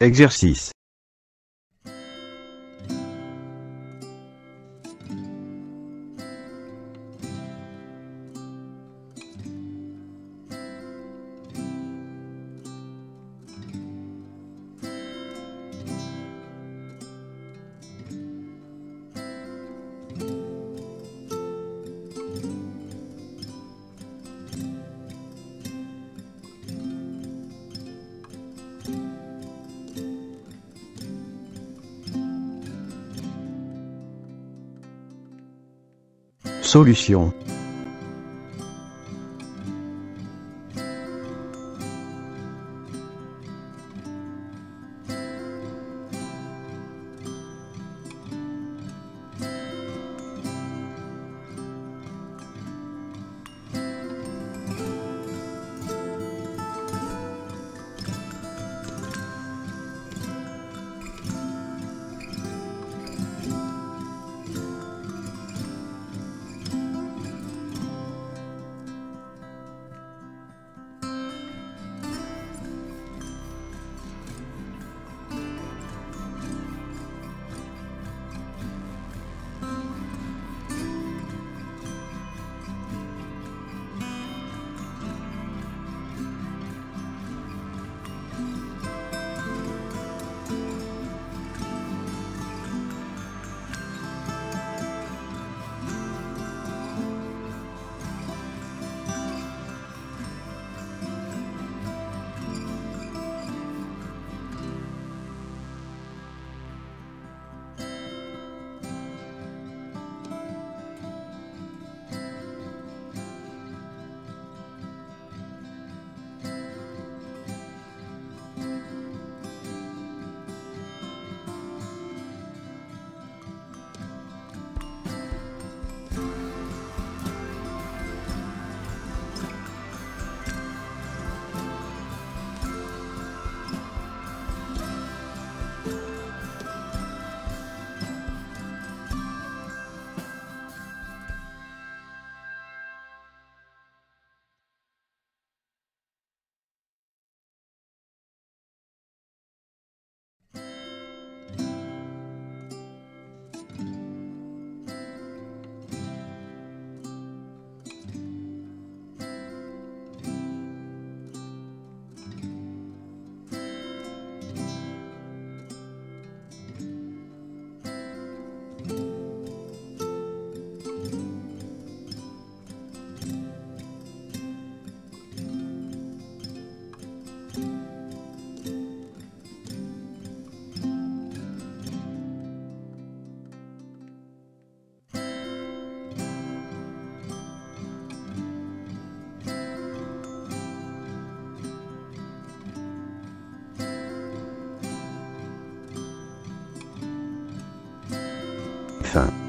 Exercice. Solution. Fin.